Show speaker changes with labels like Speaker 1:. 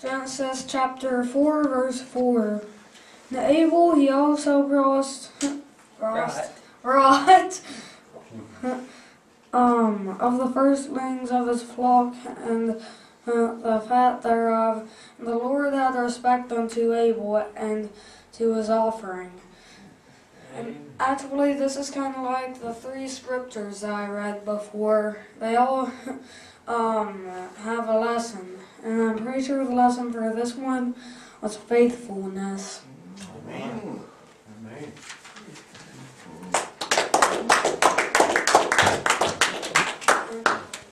Speaker 1: Genesis chapter 4, verse 4. The Abel he also brought, brought, brought um, of the firstlings of his flock and uh, the fat thereof. And the Lord had respect unto Abel and to his offering. And actually, this is kind of like the three scriptures that I read before. They all um, have a lesson. Pretty the lesson for this one was faithfulness.